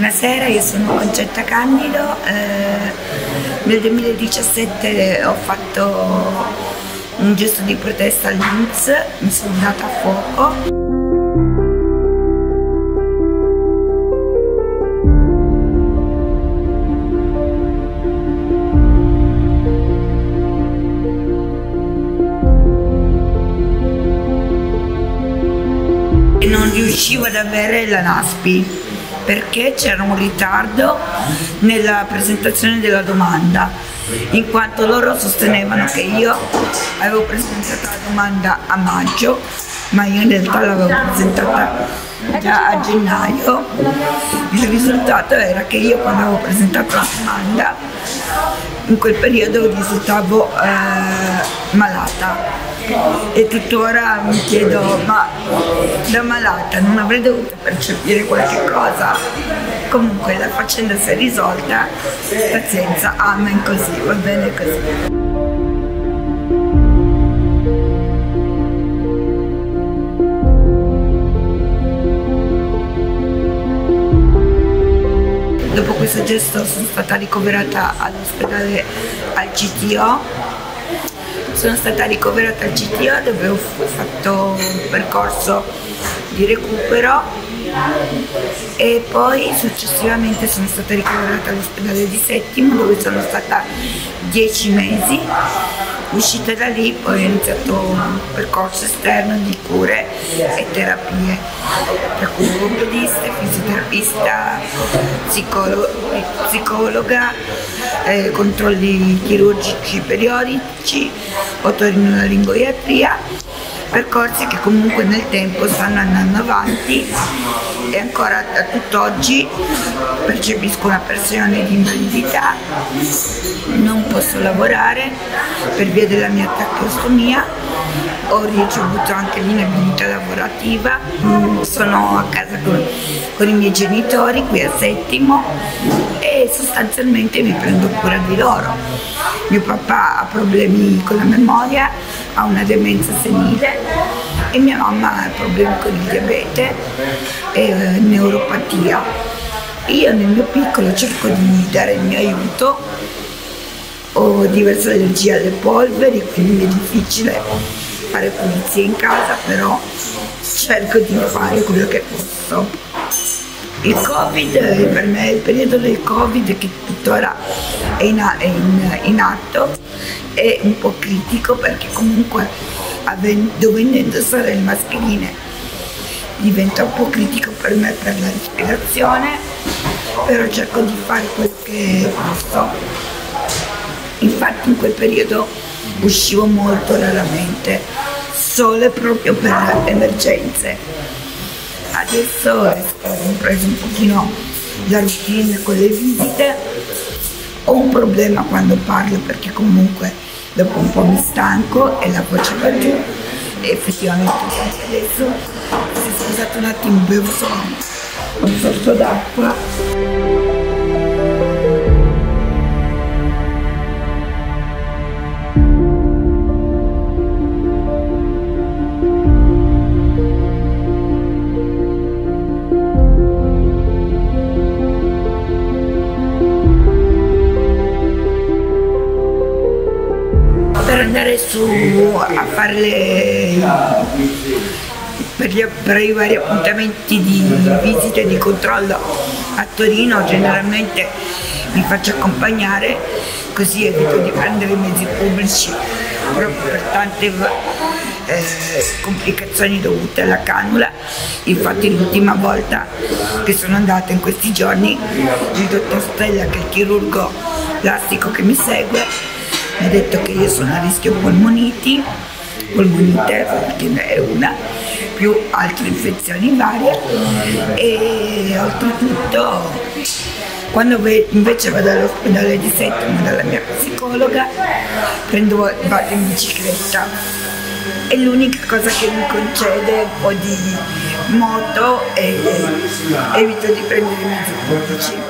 Buonasera, io sono Concetta Candido, eh, nel 2017 ho fatto un gesto di protesta all'Inps, mi sono data a fuoco. non riuscivo ad avere la NASPI perché c'era un ritardo nella presentazione della domanda, in quanto loro sostenevano che io avevo presentato la domanda a maggio, ma io in realtà l'avevo presentata già a gennaio. Il risultato era che io quando avevo presentato la domanda, in quel periodo risultavo eh, malata e tuttora mi chiedo ma da malata non avrei dovuto percepire qualche cosa. Comunque la faccenda si è risolta. Pazienza amen così va bene così. Dopo questo gesto sono stata ricoverata all'ospedale al CTO sono stata ricoverata al CTO dove ho fatto un percorso di recupero e poi successivamente sono stata ricoverata all'ospedale di Settimo dove sono stata 10 mesi. Uscita da lì poi ho iniziato un percorso esterno di cure e terapie tra cui logopedista, fisioterapista, psicolo psicologa, eh, controlli chirurgici periodici, otorinolaringoiatria percorsi che comunque nel tempo stanno andando avanti e ancora a tutt'oggi percepisco una pressione di invalidità, non posso lavorare per via della mia tracheostomia, ho ricevuto anche l'inabilità lavorativa, sono a casa con, con i miei genitori qui a Settimo sostanzialmente mi prendo cura di loro. Mio papà ha problemi con la memoria, ha una demenza senile e mia mamma ha problemi con il diabete e eh, neuropatia. Io nel mio piccolo cerco di dare il mio aiuto, ho diverse allergie alle polveri, quindi è difficile fare pulizia in casa, però cerco di fare quello che posso. Il Covid, per me il periodo del Covid che tuttora è in, in, in atto, è un po' critico perché comunque dovendo indossare le mascherine diventa un po' critico per me per la respirazione, però cerco di fare quel che posso. Infatti in quel periodo uscivo molto raramente, solo proprio per emergenze. Adesso ho preso un pochino la routine con le visite, ho un problema quando parlo perché comunque dopo un po' mi stanco e la voce va giù. E effettivamente adesso se scusate un attimo bevo solo un sorso d'acqua andare su a fare le, per, gli, per i vari appuntamenti di visita e di controllo a Torino generalmente mi faccio accompagnare così evito di prendere i mezzi pubblici proprio per tante eh, complicazioni dovute alla canula. Infatti l'ultima volta che sono andata in questi giorni il dottor Stella che è il chirurgo plastico che mi segue ha detto che io sono a rischio polmoniti, polmonite perché è una, più altre infezioni varie e oltretutto quando invece vado all'ospedale di Settimo dalla mia psicologa prendo, vado in bicicletta. E l'unica cosa che mi concede un po' di moto e evito di prendere i mezzi pubblici